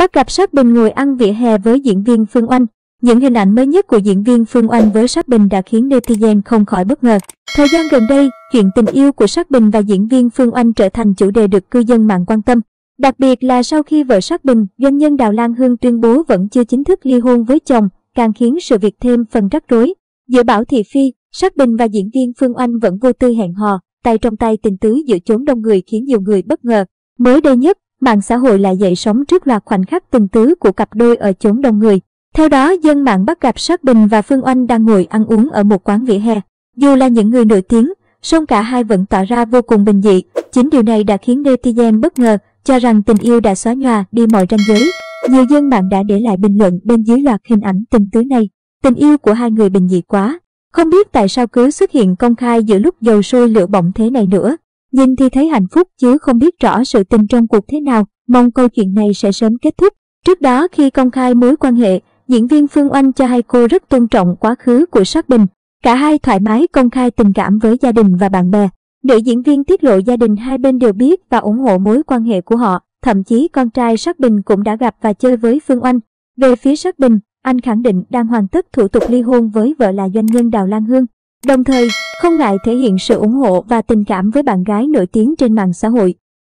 bắt gặp Sắc Bình ngồi ăn vỉa hè với diễn viên Phương Oanh. Những hình ảnh mới nhất của diễn viên Phương Oanh với Sắc Bình đã khiến netizen không khỏi bất ngờ. Thời gian gần đây, chuyện tình yêu của Sắc Bình và diễn viên Phương Oanh trở thành chủ đề được cư dân mạng quan tâm. Đặc biệt là sau khi vợ Sắc Bình, doanh nhân Đào Lan Hương tuyên bố vẫn chưa chính thức ly hôn với chồng, càng khiến sự việc thêm phần rắc rối. Giữa Bảo Thị Phi, Sắc Bình và diễn viên Phương Oanh vẫn vô tư hẹn hò, tay trong tay tình tứ giữa chốn đông người khiến nhiều người bất ngờ. Mới đây nhất, mạng xã hội lại dậy sóng trước loạt khoảnh khắc tình tứ của cặp đôi ở chốn đông người. Theo đó, dân mạng bắt gặp Sát Bình và Phương Oanh đang ngồi ăn uống ở một quán vỉa hè. Dù là những người nổi tiếng, song cả hai vẫn tỏ ra vô cùng bình dị. Chính điều này đã khiến netizen bất ngờ, cho rằng tình yêu đã xóa nhòa đi mọi ranh giới. Nhiều dân mạng đã để lại bình luận bên dưới loạt hình ảnh tình tứ này. Tình yêu của hai người bình dị quá. Không biết tại sao cứ xuất hiện công khai giữa lúc dầu sôi lửa bỏng thế này nữa. Nhìn thì thấy hạnh phúc chứ không biết rõ sự tình trong cuộc thế nào. Mong câu chuyện này sẽ sớm kết thúc. Trước đó khi công khai mối quan hệ, diễn viên Phương Oanh cho hay cô rất tôn trọng quá khứ của Sắc Bình. Cả hai thoải mái công khai tình cảm với gia đình và bạn bè. Nữ diễn viên tiết lộ gia đình hai bên đều biết và ủng hộ mối quan hệ của họ. Thậm chí con trai Sắc Bình cũng đã gặp và chơi với Phương Oanh. Về phía Sắc Bình, anh khẳng định đang hoàn tất thủ tục ly hôn với vợ là doanh nhân Đào Lan Hương. Đồng thời, không ngại thể hiện sự ủng hộ và tình cảm với bạn gái nổi tiếng trên mạng xã hội.